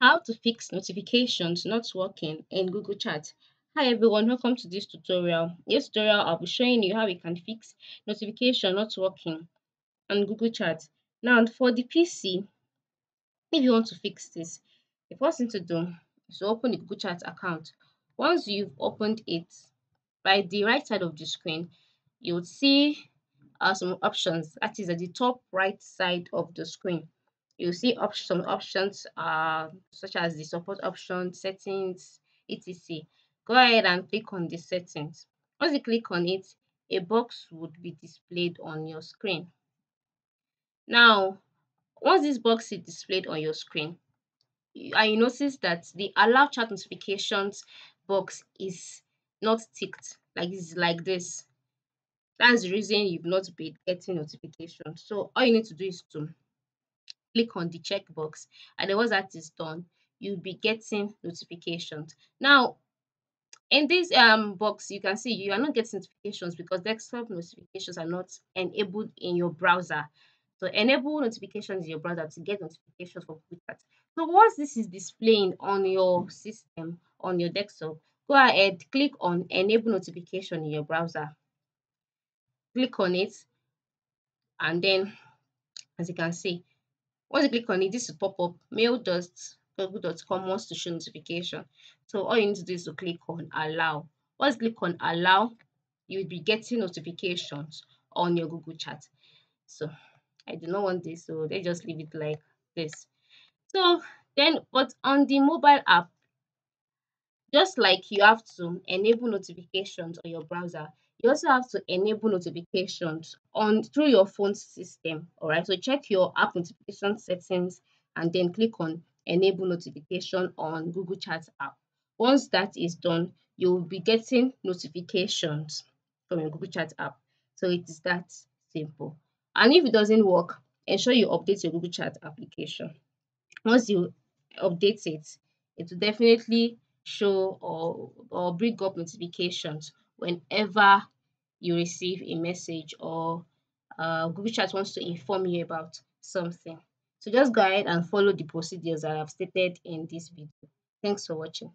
how to fix notifications not working in google chat. Hi everyone. Welcome to this tutorial. In this tutorial i'll be showing you how we can fix notification not working on google chat. Now for the pc if you want to fix this the first thing to do is to open the google chat account. Once you've opened it by the right side of the screen you'll see uh, some options. That is at the top right side of the screen you see op some options uh, such as the support option, settings, etc. Go ahead and click on the settings. Once you click on it, a box would be displayed on your screen. Now, once this box is displayed on your screen, you notice that the allow chat notifications box is not ticked like like this that's the reason you've not been getting notifications so all you need to do is to click on the checkbox and then once that is done you'll be getting notifications. Now in this um box you can see you are not getting notifications because desktop notifications are not enabled in your browser. So enable notifications in your browser to get notifications for Chat. so once this is displaying on your system on your desktop go ahead click on enable notification in your browser. Click on it and then as you can see once you click on it, this will pop up mail.google.com wants to show notification. So all you need to do is to click on allow. Once you click on allow, you'll be getting notifications on your Google chat. So I do not want this, so they just leave it like this. So then, but on the mobile app, just like you have to enable notifications on your browser, you also have to enable notifications on through your phone system all right so check your app notification settings and then click on enable notification on google chat app. Once that is done you'll be getting notifications from your google chat app. So it is that simple. And if it doesn't work ensure you update your google chat application. Once you update it it will definitely show or or bring up notifications whenever you receive a message or uh, Google Chat wants to inform you about something. So just go ahead and follow the procedures that I've stated in this video. Thanks for watching.